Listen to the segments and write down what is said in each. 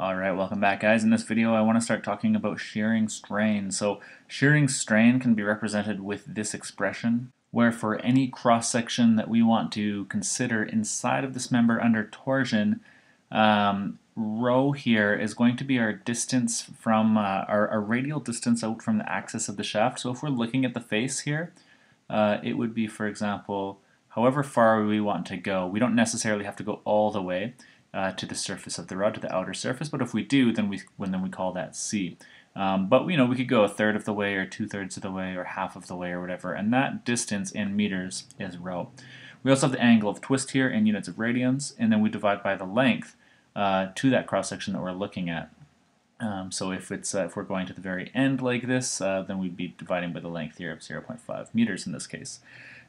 Alright, welcome back guys. In this video I want to start talking about shearing strain. So shearing strain can be represented with this expression, where for any cross-section that we want to consider inside of this member under torsion, um, rho here is going to be our distance from, uh, our, our, radial distance out from the axis of the shaft. So if we're looking at the face here, uh, it would be, for example, however far we want to go. We don't necessarily have to go all the way uh, to the surface of the rod, to the outer surface. But if we do, then we when then we call that C. Um, but you know we could go a third of the way, or two thirds of the way, or half of the way, or whatever. And that distance in meters is rho. We also have the angle of twist here in units of radians, and then we divide by the length uh, to that cross section that we're looking at. Um, so if it's uh, if we're going to the very end like this, uh, then we'd be dividing by the length here of 0.5 meters in this case.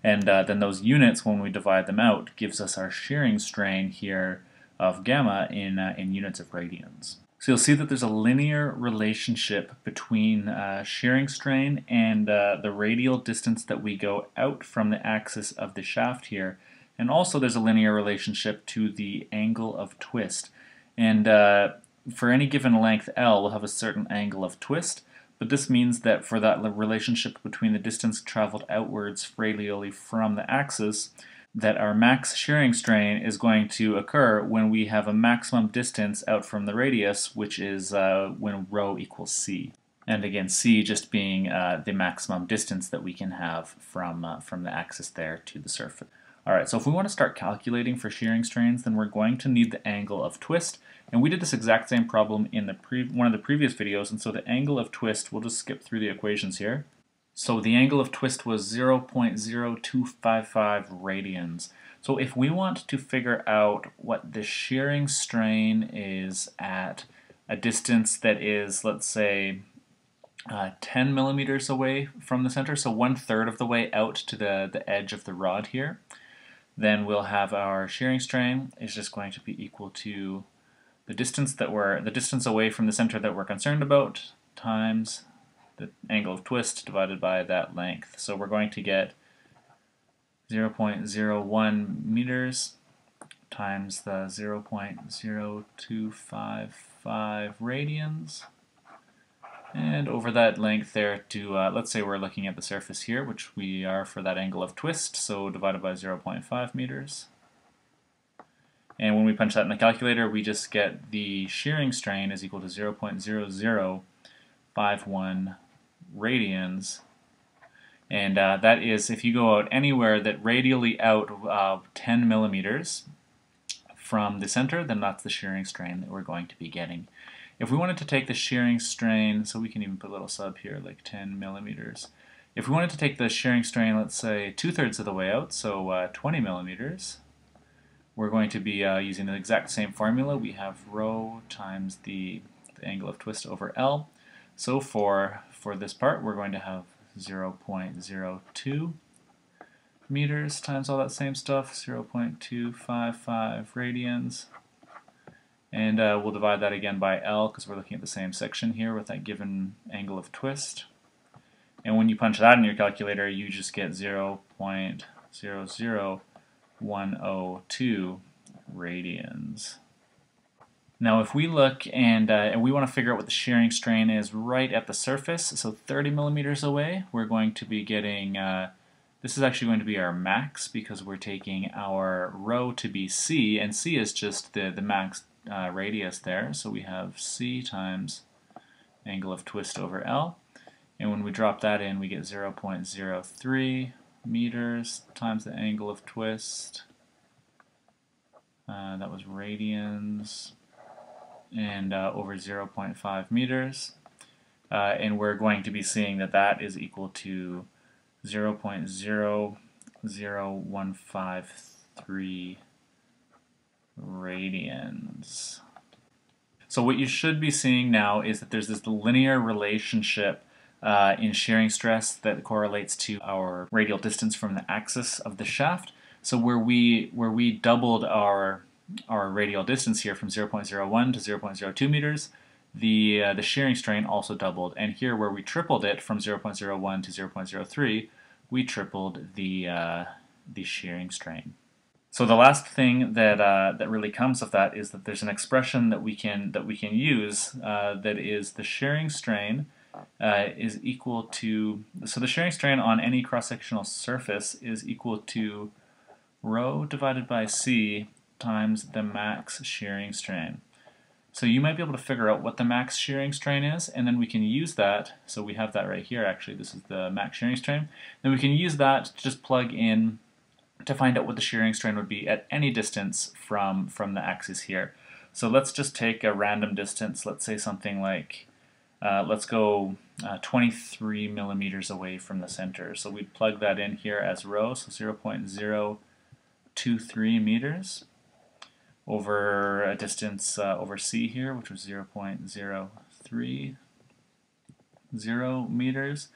And uh, then those units, when we divide them out, gives us our shearing strain here of gamma in, uh, in units of radians. So you'll see that there's a linear relationship between uh, shearing strain and uh, the radial distance that we go out from the axis of the shaft here. And also there's a linear relationship to the angle of twist. And uh, for any given length L, we'll have a certain angle of twist. But this means that for that relationship between the distance traveled outwards radially from the axis, that our max shearing strain is going to occur when we have a maximum distance out from the radius, which is uh, when rho equals c. And again, c just being uh, the maximum distance that we can have from, uh, from the axis there to the surface. Alright, so if we want to start calculating for shearing strains, then we're going to need the angle of twist. And we did this exact same problem in the one of the previous videos, and so the angle of twist, we'll just skip through the equations here. So the angle of twist was 0.0255 radians. So if we want to figure out what the shearing strain is at a distance that is, let's say, uh, 10 millimeters away from the center, so one third of the way out to the, the edge of the rod here, then we'll have our shearing strain is just going to be equal to the distance that we're, the distance away from the center that we're concerned about times the angle of twist divided by that length. So we're going to get 0.01 meters times the 0.0255 radians and over that length there to, uh, let's say we're looking at the surface here, which we are for that angle of twist, so divided by 0.5 meters. And when we punch that in the calculator, we just get the shearing strain is equal to 0.0051 radians. And uh, that is if you go out anywhere that radially out uh, 10 millimeters from the center, then that's the shearing strain that we're going to be getting. If we wanted to take the shearing strain, so we can even put a little sub here, like 10 millimeters. If we wanted to take the shearing strain, let's say two-thirds of the way out, so uh, 20 millimeters, we're going to be uh, using the exact same formula. We have rho times the, the angle of twist over L. So for, for this part, we're going to have 0.02 meters times all that same stuff, 0.255 radians. And uh, we'll divide that again by L because we're looking at the same section here with that given angle of twist. And when you punch that in your calculator, you just get 0.00102 radians. Now if we look and, uh, and we want to figure out what the shearing strain is right at the surface, so 30 millimeters away, we're going to be getting, uh, this is actually going to be our max because we're taking our rho to be c, and c is just the, the max uh, radius there, so we have c times angle of twist over L, and when we drop that in we get 0.03 meters times the angle of twist, uh, that was radians, and uh, over 0.5 meters. Uh, and we're going to be seeing that that is equal to 0.00153 radians. So what you should be seeing now is that there's this linear relationship uh, in shearing stress that correlates to our radial distance from the axis of the shaft. So where we where we doubled our our radial distance here from 0.01 to 0.02 meters, the, uh, the shearing strain also doubled. And here where we tripled it from 0.01 to 0.03, we tripled the, uh, the shearing strain. So the last thing that uh, that really comes of that is that there's an expression that we can that we can use uh, that is the shearing strain uh, is equal to so the shearing strain on any cross-sectional surface is equal to rho divided by c times the max shearing strain. So you might be able to figure out what the max shearing strain is, and then we can use that. So we have that right here, actually. This is the max shearing strain. Then we can use that to just plug in to find out what the shearing strain would be at any distance from, from the axis here. So let's just take a random distance, let's say something like, uh, let's go uh, 23 millimeters away from the center. So we'd plug that in here as rho, so 0.023 meters over a distance uh, over c here, which was 0.030 meters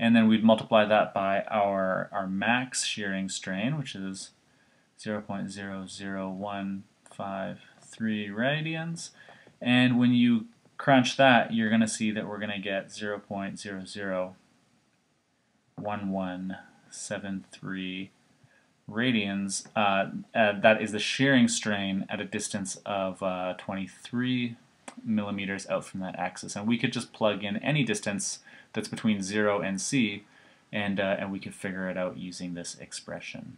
and then we'd multiply that by our, our max shearing strain, which is 0.00153 radians. And when you crunch that, you're going to see that we're going to get 0.001173 radians. Uh, uh, that is the shearing strain at a distance of uh, 23 millimeters out from that axis. And we could just plug in any distance that's between 0 and c, and, uh, and we could figure it out using this expression.